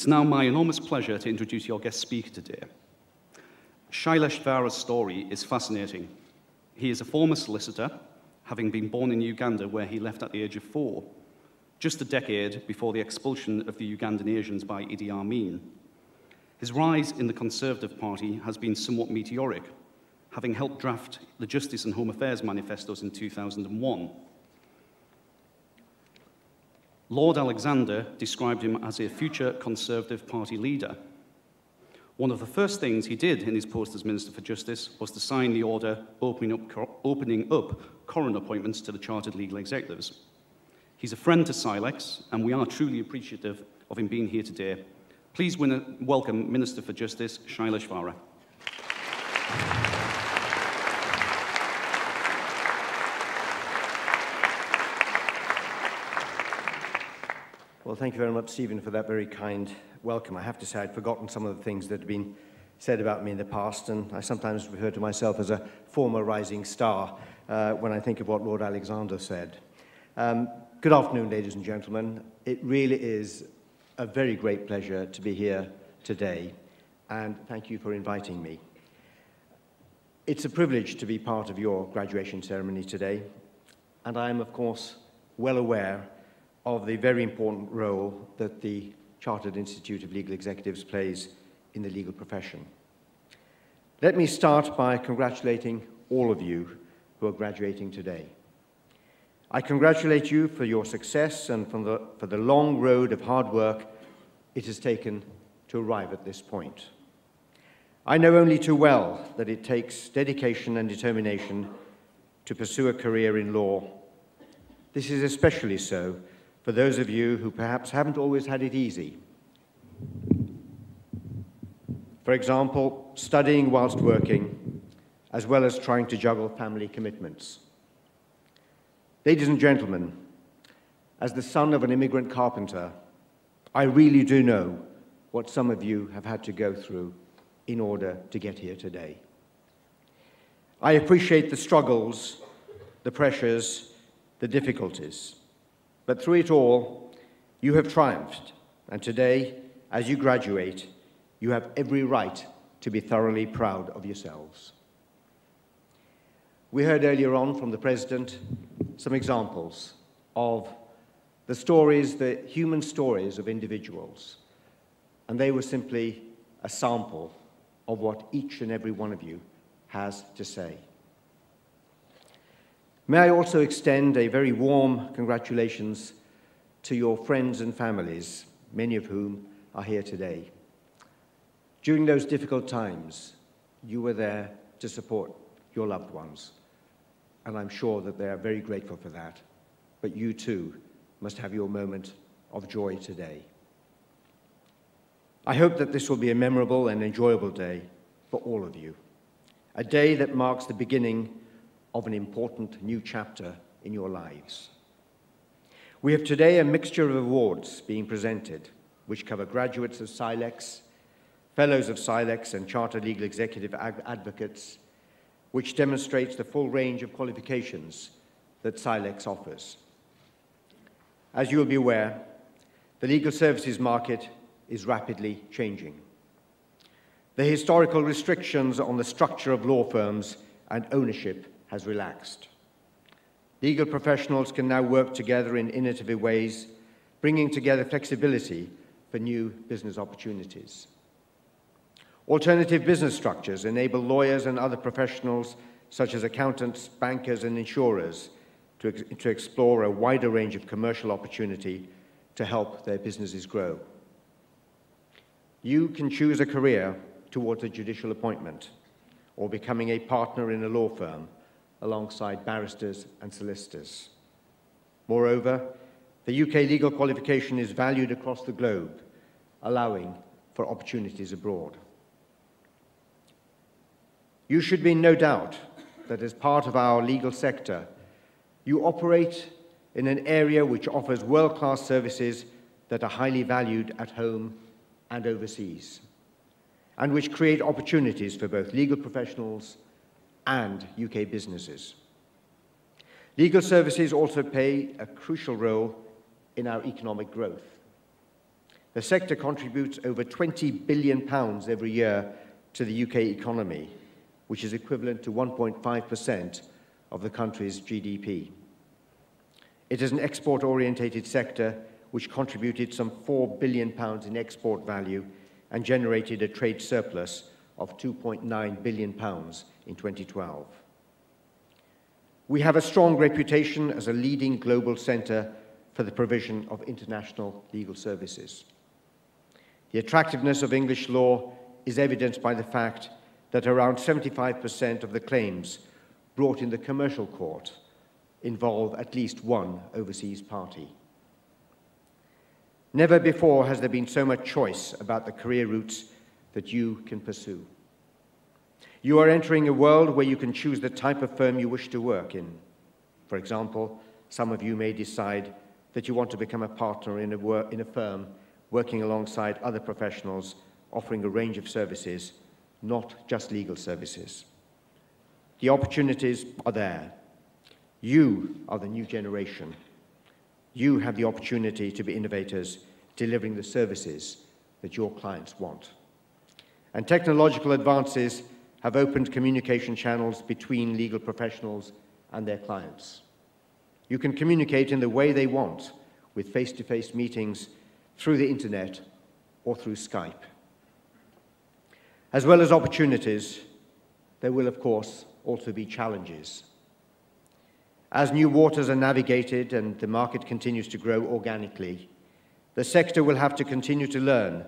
It's now my enormous pleasure to introduce your guest speaker today. Shailesh Vara's story is fascinating. He is a former solicitor, having been born in Uganda where he left at the age of four, just a decade before the expulsion of the Ugandan Asians by Idi Amin. His rise in the Conservative Party has been somewhat meteoric, having helped draft the Justice and Home Affairs manifestos in 2001 Lord Alexander described him as a future Conservative Party leader. One of the first things he did in his post as Minister for Justice was to sign the order opening up, opening up coroner appointments to the Chartered Legal Executives. He's a friend to CILEx, and we are truly appreciative of him being here today. Please welcome Minister for Justice, Shailesh Vara. Well, thank you very much, Stephen, for that very kind welcome. I have to say, I'd forgotten some of the things that had been said about me in the past, and I sometimes refer to myself as a former rising star uh, when I think of what Lord Alexander said. Um, good afternoon, ladies and gentlemen. It really is a very great pleasure to be here today, and thank you for inviting me. It's a privilege to be part of your graduation ceremony today, and I am, of course, well aware of the very important role that the Chartered Institute of Legal Executives plays in the legal profession. Let me start by congratulating all of you who are graduating today. I congratulate you for your success and for the, for the long road of hard work it has taken to arrive at this point. I know only too well that it takes dedication and determination to pursue a career in law. This is especially so for those of you who perhaps haven't always had it easy. For example, studying whilst working, as well as trying to juggle family commitments. Ladies and gentlemen, as the son of an immigrant carpenter, I really do know what some of you have had to go through in order to get here today. I appreciate the struggles, the pressures, the difficulties. But through it all, you have triumphed. And today, as you graduate, you have every right to be thoroughly proud of yourselves. We heard earlier on from the President some examples of the stories, the human stories of individuals. And they were simply a sample of what each and every one of you has to say. May I also extend a very warm congratulations to your friends and families, many of whom are here today. During those difficult times, you were there to support your loved ones, and I'm sure that they are very grateful for that. But you too must have your moment of joy today. I hope that this will be a memorable and enjoyable day for all of you, a day that marks the beginning of an important new chapter in your lives. We have today a mixture of awards being presented, which cover graduates of CILEx, fellows of CILEx, and chartered legal executive advocates, which demonstrates the full range of qualifications that CILEx offers. As you will be aware, the legal services market is rapidly changing. The historical restrictions on the structure of law firms and ownership has relaxed. Legal professionals can now work together in innovative ways, bringing together flexibility for new business opportunities. Alternative business structures enable lawyers and other professionals, such as accountants, bankers, and insurers, to, to explore a wider range of commercial opportunity to help their businesses grow. You can choose a career towards a judicial appointment or becoming a partner in a law firm alongside barristers and solicitors. Moreover, the UK legal qualification is valued across the globe, allowing for opportunities abroad. You should be in no doubt that as part of our legal sector, you operate in an area which offers world-class services that are highly valued at home and overseas, and which create opportunities for both legal professionals and UK businesses. Legal services also play a crucial role in our economic growth. The sector contributes over 20 billion pounds every year to the UK economy, which is equivalent to 1.5% of the country's GDP. It is an export-orientated sector which contributed some 4 billion pounds in export value and generated a trade surplus of 2.9 billion pounds in 2012. We have a strong reputation as a leading global centre for the provision of international legal services. The attractiveness of English law is evidenced by the fact that around 75% of the claims brought in the commercial court involve at least one overseas party. Never before has there been so much choice about the career routes that you can pursue. You are entering a world where you can choose the type of firm you wish to work in. For example, some of you may decide that you want to become a partner in a, in a firm working alongside other professionals offering a range of services, not just legal services. The opportunities are there. You are the new generation. You have the opportunity to be innovators, delivering the services that your clients want. And technological advances have opened communication channels between legal professionals and their clients. You can communicate in the way they want with face-to-face -face meetings through the internet or through Skype. As well as opportunities, there will, of course, also be challenges. As new waters are navigated and the market continues to grow organically, the sector will have to continue to learn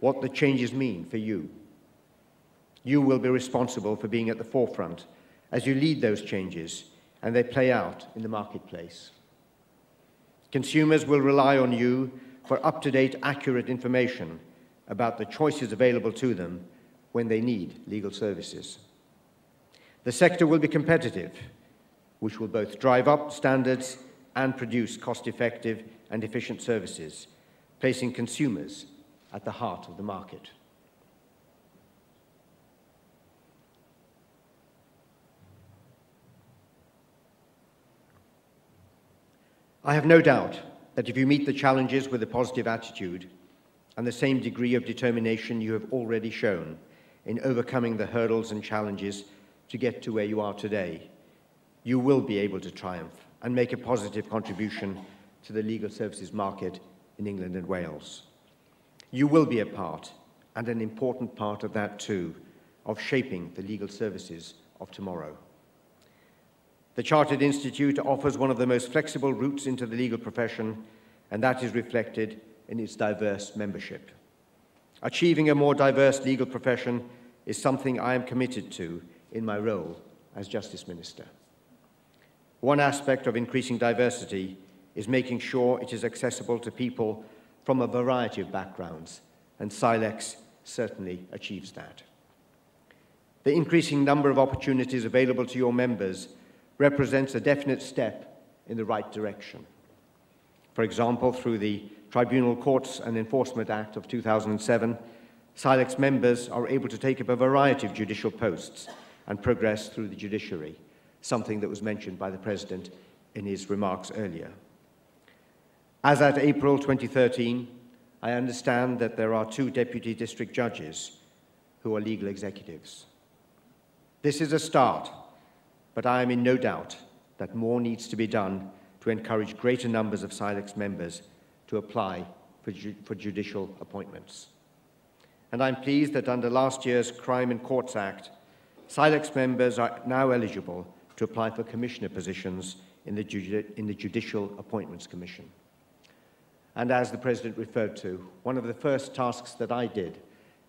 what the changes mean for you you will be responsible for being at the forefront as you lead those changes and they play out in the marketplace. Consumers will rely on you for up-to-date, accurate information about the choices available to them when they need legal services. The sector will be competitive, which will both drive up standards and produce cost-effective and efficient services, placing consumers at the heart of the market. I have no doubt that if you meet the challenges with a positive attitude and the same degree of determination you have already shown in overcoming the hurdles and challenges to get to where you are today, you will be able to triumph and make a positive contribution to the legal services market in England and Wales. You will be a part, and an important part of that too, of shaping the legal services of tomorrow. The Chartered Institute offers one of the most flexible routes into the legal profession, and that is reflected in its diverse membership. Achieving a more diverse legal profession is something I am committed to in my role as Justice Minister. One aspect of increasing diversity is making sure it is accessible to people from a variety of backgrounds, and CILEx certainly achieves that. The increasing number of opportunities available to your members represents a definite step in the right direction. For example, through the Tribunal Courts and Enforcement Act of 2007, CILEx members are able to take up a variety of judicial posts and progress through the judiciary, something that was mentioned by the President in his remarks earlier. As at April 2013, I understand that there are two deputy district judges who are legal executives. This is a start but I am in no doubt that more needs to be done to encourage greater numbers of CILEx members to apply for, ju for judicial appointments. And I'm pleased that under last year's Crime and Courts Act, SILEX members are now eligible to apply for commissioner positions in the, in the Judicial Appointments Commission. And as the President referred to, one of the first tasks that I did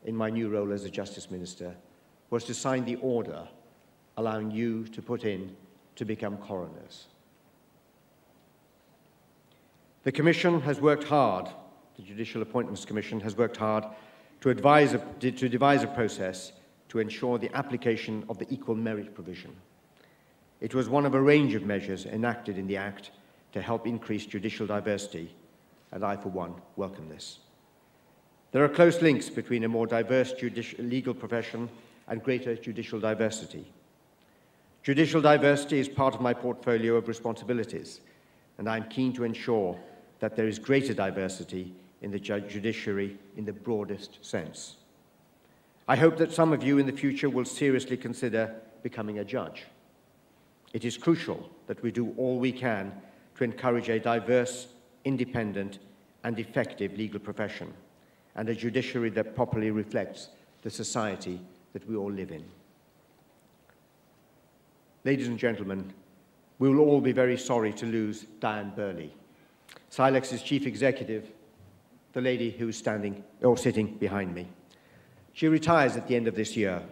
in my new role as a Justice Minister was to sign the order allowing you to put in to become coroners. The Commission has worked hard, the Judicial Appointments Commission has worked hard to, advise a, to devise a process to ensure the application of the equal merit provision. It was one of a range of measures enacted in the Act to help increase judicial diversity, and I, for one, welcome this. There are close links between a more diverse legal profession and greater judicial diversity. Judicial diversity is part of my portfolio of responsibilities, and I'm keen to ensure that there is greater diversity in the judiciary in the broadest sense. I hope that some of you in the future will seriously consider becoming a judge. It is crucial that we do all we can to encourage a diverse, independent, and effective legal profession, and a judiciary that properly reflects the society that we all live in. Ladies and gentlemen, we will all be very sorry to lose Diane Burleigh, CILEx's chief executive, the lady who is standing or sitting behind me. She retires at the end of this year.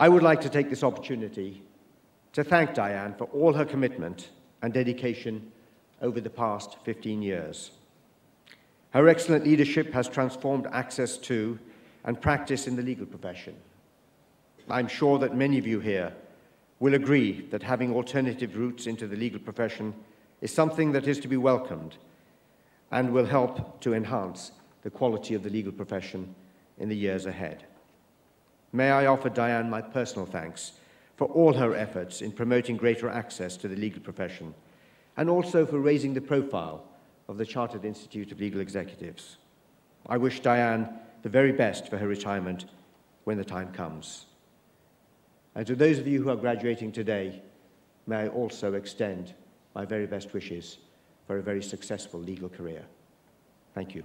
I would like to take this opportunity to thank Diane for all her commitment and dedication over the past 15 years. Her excellent leadership has transformed access to and practice in the legal profession. I'm sure that many of you here will agree that having alternative routes into the legal profession is something that is to be welcomed and will help to enhance the quality of the legal profession in the years ahead. May I offer Diane my personal thanks for all her efforts in promoting greater access to the legal profession and also for raising the profile of the Chartered Institute of Legal Executives. I wish Diane the very best for her retirement when the time comes. And to those of you who are graduating today, may I also extend my very best wishes for a very successful legal career. Thank you.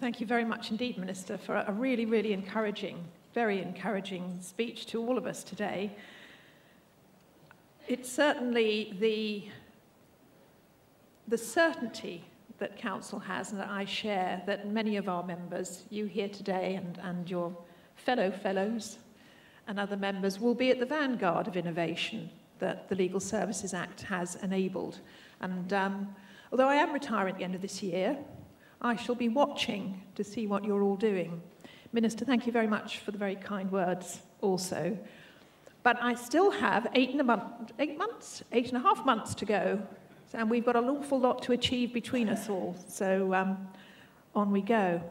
Thank you very much indeed, Minister, for a really, really encouraging, very encouraging speech to all of us today. It's certainly the, the certainty that Council has and that I share that many of our members, you here today and, and your fellow fellows and other members, will be at the vanguard of innovation that the Legal Services Act has enabled. And um, although I am retiring at the end of this year, I shall be watching to see what you're all doing. Minister, thank you very much for the very kind words also. But I still have eight, and a month, eight months, eight and a half months to go. And we've got an awful lot to achieve between us all. So um, on we go.